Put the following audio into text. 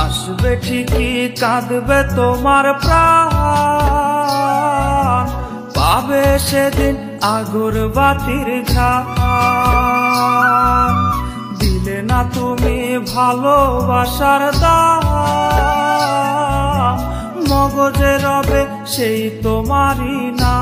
আসবে ঠিকই কাঁদবে তোমার প্রাণ? পাবে সেদিন আগর বাতির ঘ্রাণ দিলে না তুমি ভালোবাসার দাম। মগজে রবে সেই তোমারই না